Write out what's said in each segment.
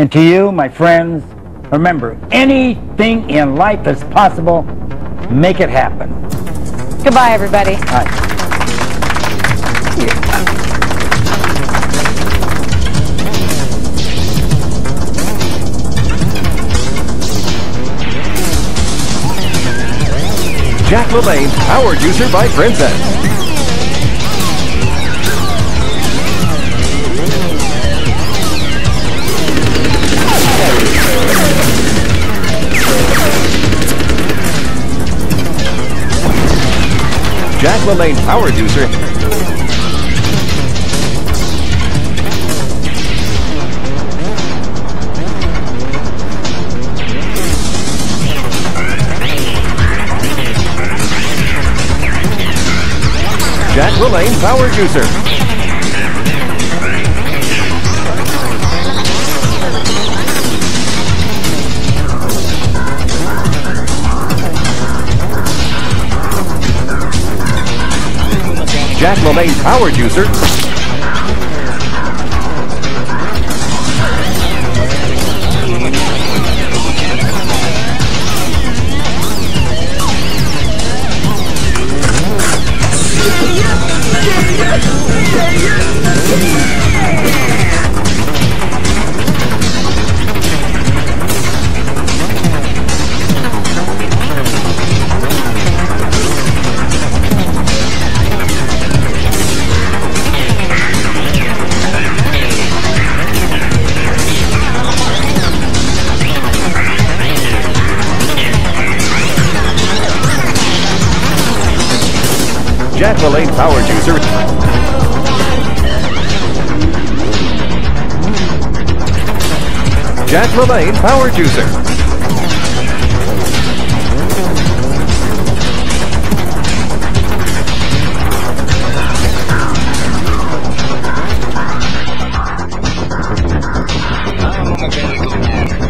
And to you, my friends, remember, anything in life is possible. Make it happen. Goodbye, everybody. All right. Jack LaLanne Power Juicer by Princess. Jack LaLanne Power Juicer. Jack LaLanne Power Juicer. Jack LaLanne Power Juicer. Jack LaLanne Power Juicer. Jack LaLanne Power Juicer. Oh,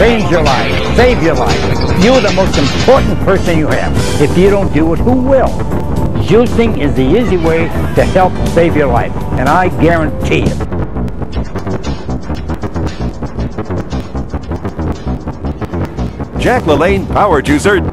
Change your life. Save your life. You're the most important person you have. If you don't do it, who will? Juicing is the easy way to help save your life. And I guarantee it. Jack LaLanne Power Juicer